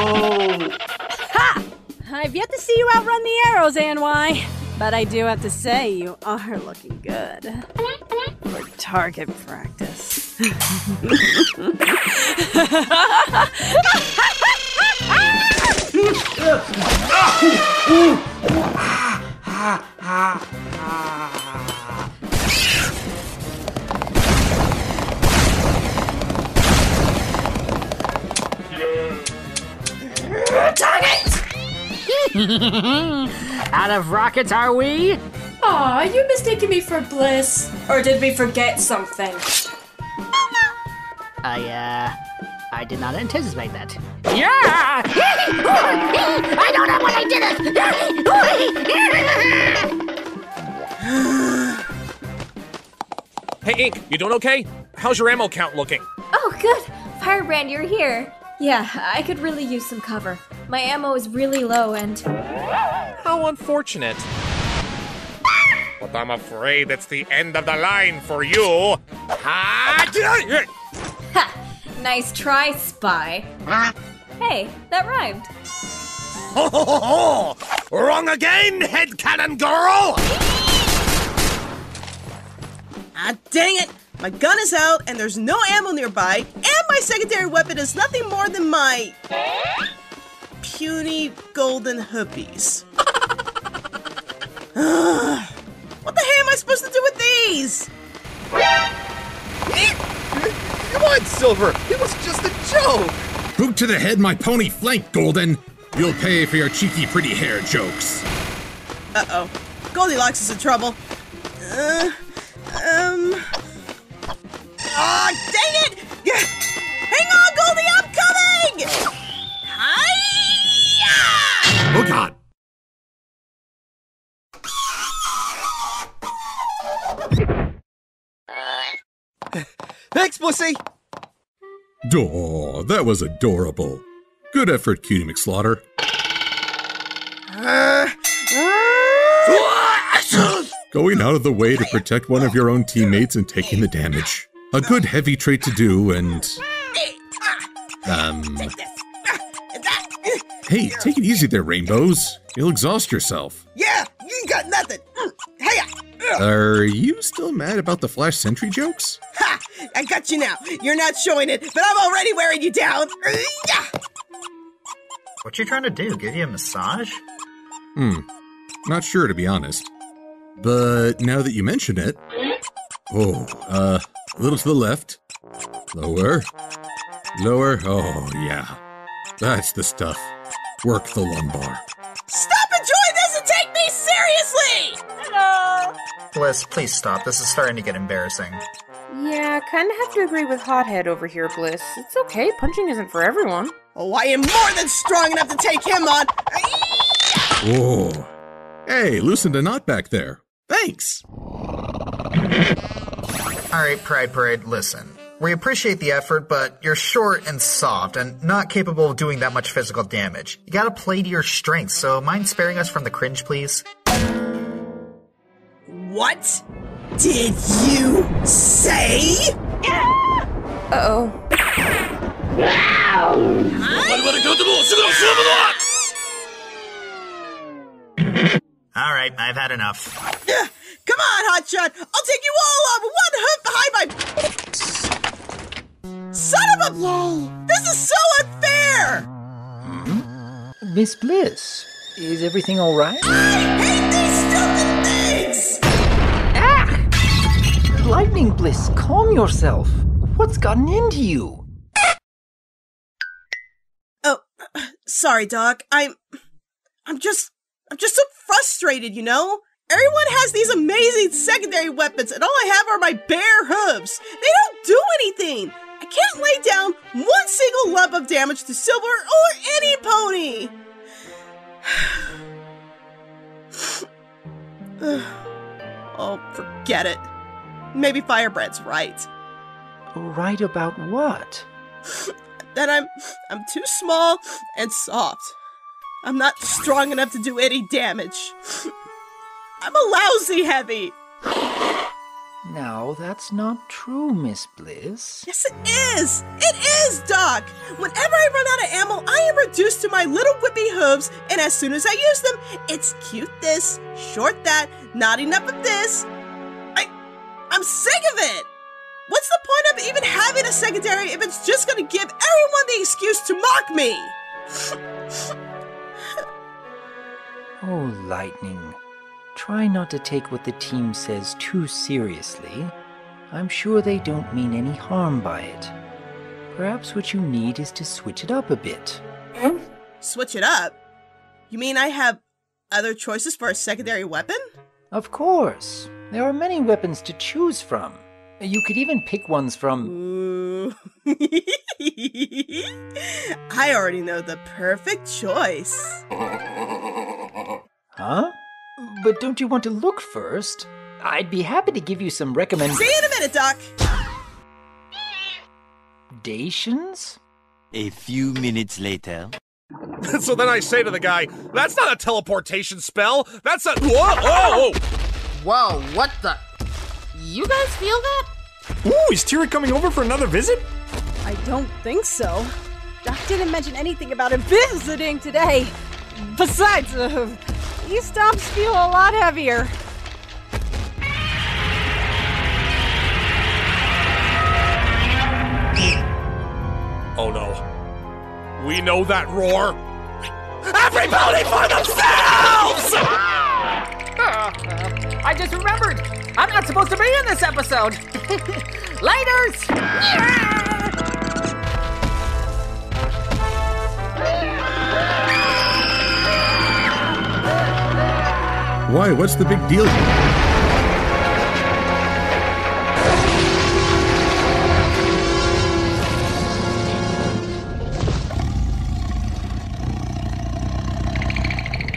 ha! I've yet to see you outrun the arrows, Anwy. But I do have to say, you are looking good. For target practice. Out of rockets, are we? Aw, you mistaken me for Bliss. Or did we forget something? I, uh. I did not anticipate that. Yeah! I don't know what I did! hey, Ink, you doing okay? How's your ammo count looking? Oh, good. Firebrand, you're here. Yeah, I could really use some cover. My ammo is really low and. How unfortunate. But I'm afraid it's the end of the line for you. Ha! Ha! Nice try, spy. Hey, that rhymed. Ho, ho, ho, ho! Wrong again, head cannon girl! Ah, dang it! My gun is out, and there's no ammo nearby, and my secondary weapon is nothing more than my puny golden hoopies. what the hell am I supposed to do with these? Come on, Silver! It was just a joke! Boot to the head, my pony flank, Golden! You'll pay for your cheeky pretty hair jokes. Uh-oh. Goldilocks is in trouble. Uh, um... Ah, oh, dang it! Hang on, Goldie, I'm coming! Hi-ya! Oh, God. Thanks, Pussy! Oh, that was adorable. Good effort, Cutie McSlaughter. Uh, Going out of the way to protect one of your own teammates and taking the damage. A good heavy trait to do, and. Um. Hey, take it easy there, Rainbows. You'll exhaust yourself. Yeah, you got nothing. Hey, Are you still mad about the Flash Sentry jokes? Ha! I got you now. You're not showing it, but I'm already wearing you down. What you trying to do? Give you a massage? Hmm. Not sure, to be honest. But now that you mention it. Oh, uh, a little to the left. Lower. Lower. Oh, yeah. That's the stuff. Work the lumbar. Stop enjoying this and take me seriously! Hello! Bliss, please stop. This is starting to get embarrassing. Yeah, kinda have to agree with Hothead over here, Bliss. It's okay, punching isn't for everyone. Oh, I am more than strong enough to take him on! Oh. Hey, loosened a knot back there. Thanks! Alright, Pride Parade, listen. We appreciate the effort, but you're short and soft and not capable of doing that much physical damage. You gotta play to your strengths, so mind sparing us from the cringe, please? What did you say? Uh-oh. Alright, I've had enough. Come on, Hotshot! I'll take you all on Yay! This is so unfair! Miss Bliss, is everything alright? I hate these stupid things! Ah! Lightning Bliss, calm yourself. What's gotten into you? Oh, sorry, Doc. I'm... I'm just... I'm just so frustrated, you know? Everyone has these amazing secondary weapons, and all I have are my bare hooves. They don't do anything. I can't lay down one single lump of damage to Silver or any pony. oh, forget it. Maybe Firebrand's right. Right about what? that I'm I'm too small and soft. I'm not strong enough to do any damage. I'm a lousy heavy. Now, that's not true, Miss Bliss. Yes, it is! It is, Doc! Whenever I run out of ammo, I am reduced to my little whippy hooves, and as soon as I use them, it's cute this, short that, not enough of this. I. I'm sick of it! What's the point of even having a secondary if it's just gonna give everyone the excuse to mock me? Oh, Lightning. Try not to take what the team says too seriously. I'm sure they don't mean any harm by it. Perhaps what you need is to switch it up a bit. Hmm? Switch it up? You mean I have other choices for a secondary weapon? Of course. There are many weapons to choose from. You could even pick ones from. Ooh. I already know the perfect choice. Huh? But don't you want to look first? I'd be happy to give you some recommendations. See you in a minute, Doc. Dations? A few minutes later. so then I say to the guy, that's not a teleportation spell. That's a. Whoa! Oh! Whoa, what the? You guys feel that? Ooh, is Tira coming over for another visit? I don't think so. Doc didn't mention anything about him visiting today. Besides, uh, these stomps feel a lot heavier. Oh no. We know that roar. Everybody for themselves! I just remembered! I'm not supposed to be in this episode! Laters! Why? What's the big deal?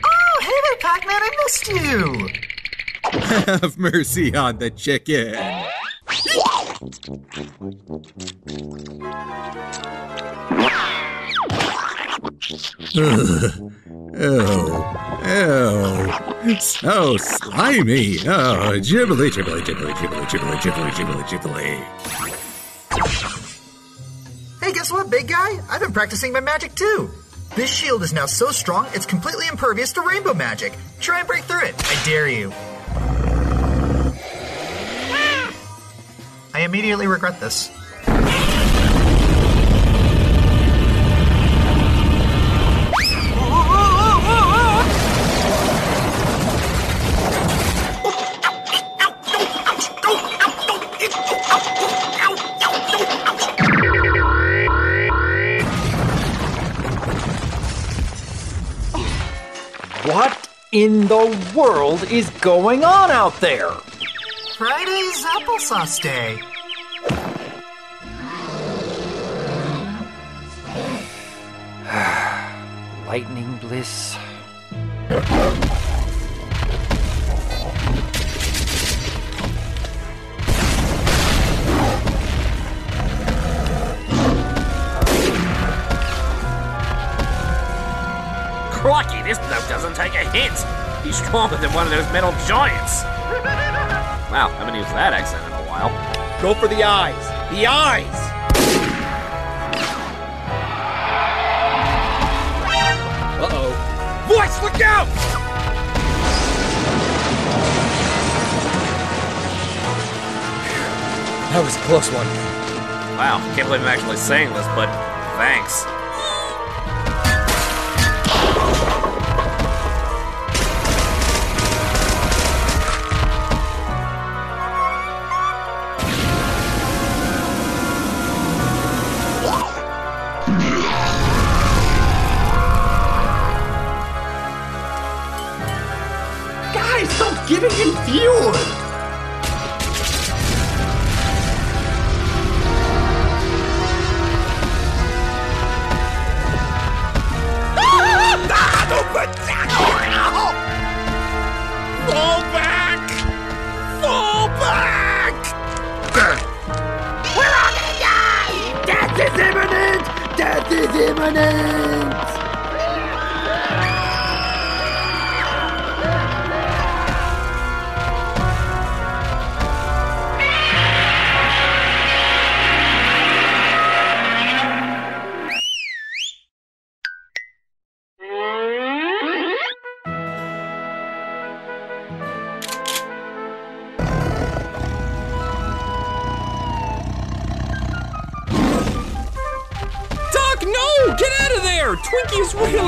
Oh, hey there, Pac-Man, I missed you! Have mercy on the chicken. Ew. Ew. So slimy. Oh, jibbly, jibbly, jibbly, jibbly, jibbly, jibbly, jibbly, jibbly. Hey, guess what, big guy? I've been practicing my magic too. This shield is now so strong, it's completely impervious to rainbow magic. Try and break through it. I dare you. I immediately regret this. In the world is going on out there? Friday's applesauce day. Lightning Bliss. This bloke doesn't take a hit. He's stronger than one of those metal giants. Wow, I haven't used that accent in a while. Go for the eyes. The eyes! Uh-oh. Voice, look out! That was a close one. Wow, can't believe I'm actually saying this, but thanks.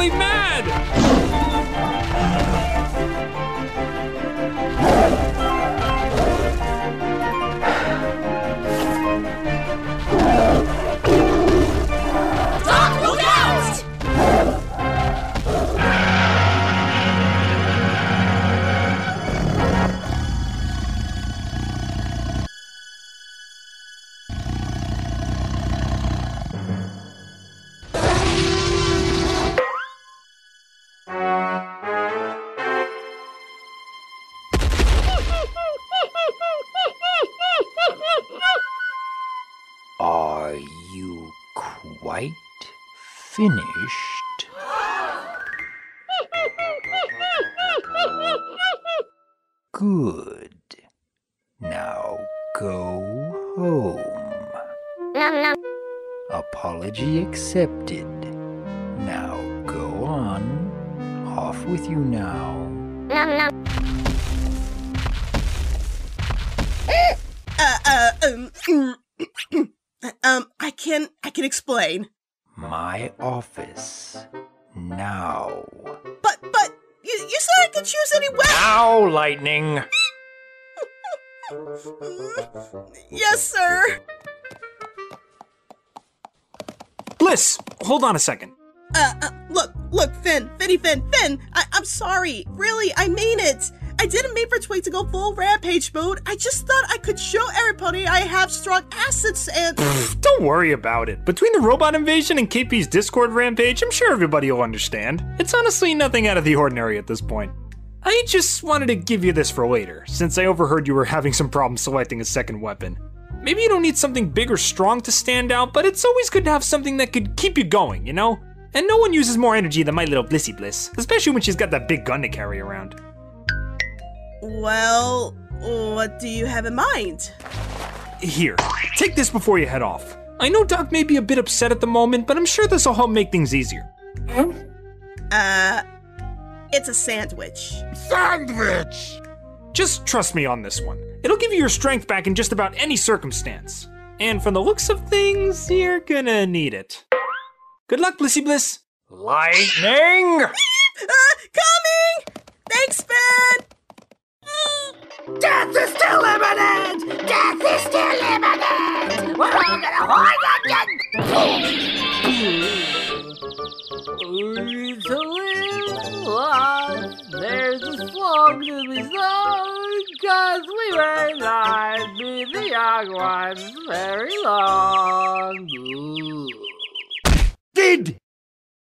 Mad! Finished? Good. Now go home. Apology accepted. Now go on. Off with you now. Uh, uh, um, um, I can, I can explain. My office. Now. But, but, you, you said I could choose any weapon. Ow, lightning! Yes, sir. Bliss, hold on a second. Uh, uh, look, look, Finn, Finny Finn, Finn, I, I'm sorry. Really, I mean it. I didn't mean for Twink to go full rampage mode. I just thought I could show everybody I have strong assets and. Don't worry about it. Between the robot invasion and KP's Discord rampage, I'm sure everybody will understand. It's honestly nothing out of the ordinary at this point. I just wanted to give you this for later, since I overheard you were having some problems selecting a second weapon. Maybe you don't need something big or strong to stand out, but it's always good to have something that could keep you going, you know? And no one uses more energy than my little Blissy Bliss, especially when she's got that big gun to carry around. Well, what do you have in mind? Here, take this before you head off. I know Doc may be a bit upset at the moment, but I'm sure this will help make things easier. Uh, it's a sandwich. Sandwich! Just trust me on this one. It'll give you your strength back in just about any circumstance. And from the looks of things, you're gonna need it. Good luck, Blissy Bliss. Lightning! Uh, coming! Thanks, Finn! Death is still imminent! Death is still imminent! We're all gonna hold It's a little lost. There's a song to be sung, cause we may not be the young ones very long.